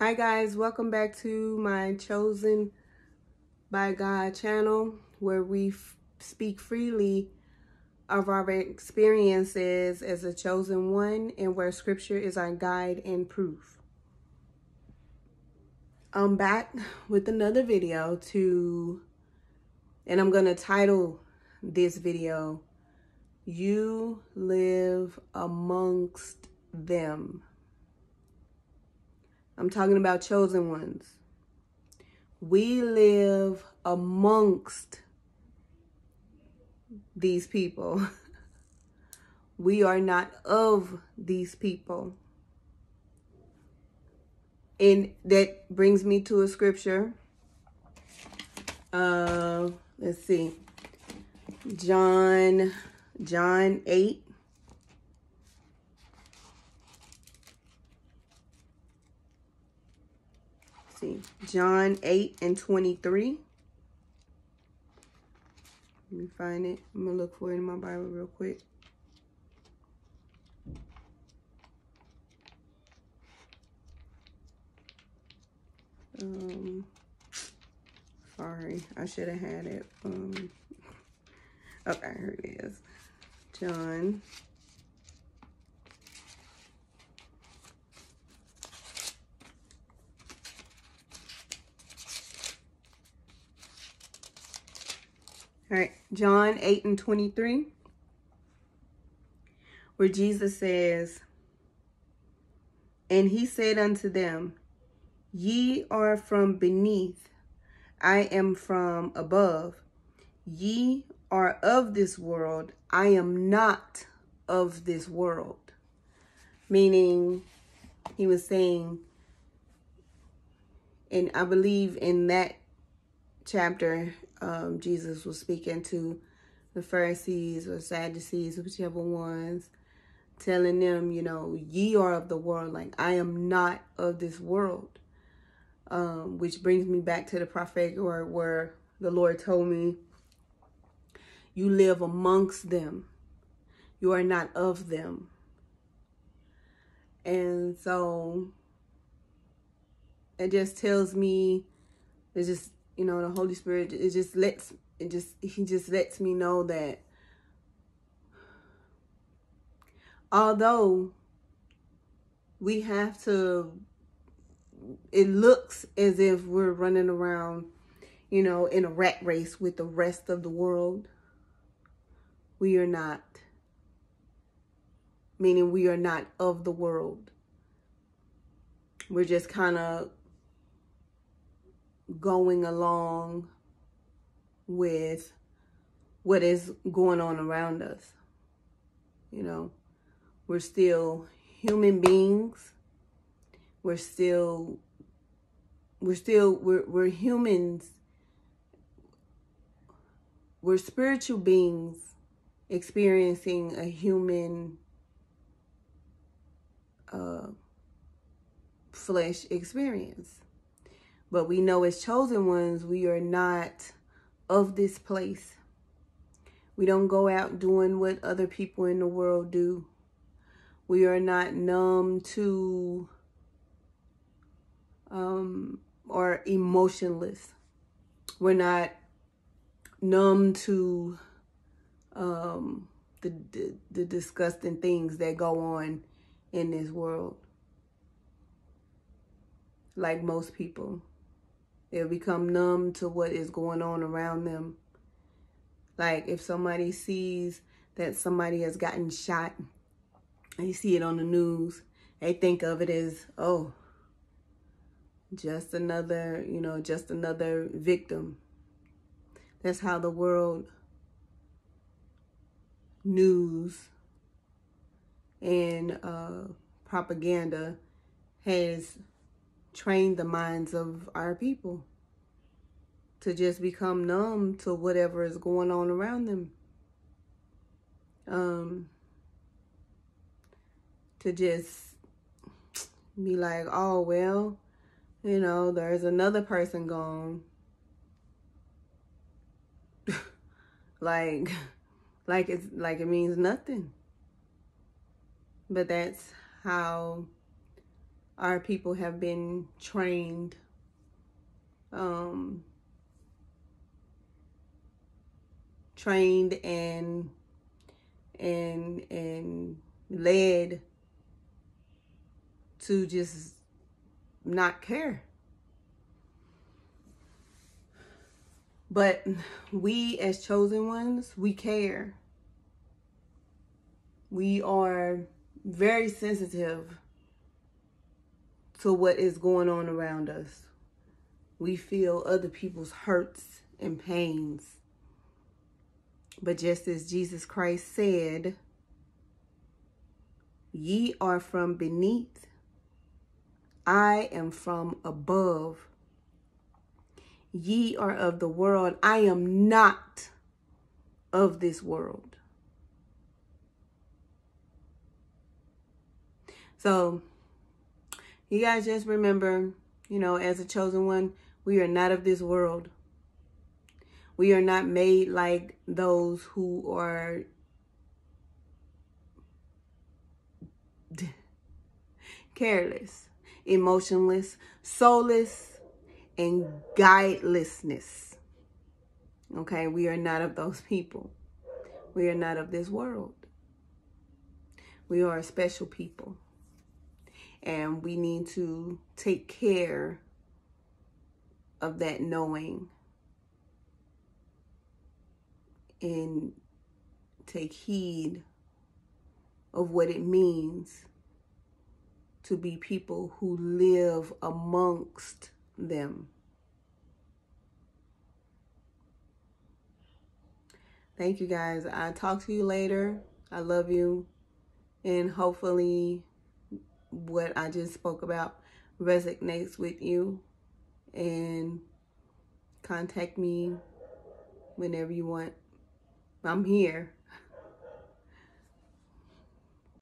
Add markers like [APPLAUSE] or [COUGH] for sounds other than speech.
Hi guys, welcome back to my Chosen by God channel where we speak freely of our experiences as a chosen one and where scripture is our guide and proof. I'm back with another video to, and I'm going to title this video, You Live Amongst Them. I'm talking about chosen ones. We live amongst these people. [LAUGHS] we are not of these people. And that brings me to a scripture. Uh, let's see. John, John 8, see, John 8 and 23. Let me find it. I'm going to look for it in my Bible real quick. Um, sorry, I should have had it. Um, [LAUGHS] okay, here it is. John Right, John 8 and 23, where Jesus says, And he said unto them, Ye are from beneath, I am from above. Ye are of this world, I am not of this world. Meaning, he was saying, and I believe in that chapter, um, Jesus was speaking to the Pharisees or Sadducees, whichever ones, telling them, you know, ye are of the world, like I am not of this world. Um, which brings me back to the prophetic word where the Lord told me, you live amongst them. You are not of them. And so it just tells me, it just you know, the Holy Spirit, it just lets, it just, he just lets me know that although we have to, it looks as if we're running around, you know, in a rat race with the rest of the world. We are not. Meaning we are not of the world. We're just kind of going along with what is going on around us. You know, we're still human beings. We're still, we're still, we're, we're humans. We're spiritual beings experiencing a human uh, flesh experience. But we know as chosen ones, we are not of this place. We don't go out doing what other people in the world do. We are not numb to um, or emotionless. We're not numb to um, the, the, the disgusting things that go on in this world. Like most people. They'll become numb to what is going on around them. Like if somebody sees that somebody has gotten shot, and you see it on the news, they think of it as, oh, just another, you know, just another victim. That's how the world news and uh, propaganda has train the minds of our people to just become numb to whatever is going on around them. Um, to just be like, oh, well, you know, there's another person gone. [LAUGHS] like, like it's like it means nothing. But that's how our people have been trained um, trained and and and led to just not care. But we as chosen ones, we care. We are very sensitive to what is going on around us. We feel other people's hurts and pains. But just as Jesus Christ said, Ye are from beneath, I am from above. Ye are of the world, I am not of this world. So, you guys just remember, you know, as a chosen one, we are not of this world. We are not made like those who are [LAUGHS] careless, emotionless, soulless, and guidelessness. Okay, we are not of those people. We are not of this world. We are a special people. And we need to take care of that knowing and take heed of what it means to be people who live amongst them. Thank you guys. I'll talk to you later. I love you. And hopefully, what I just spoke about resonates with you. And contact me whenever you want. I'm here.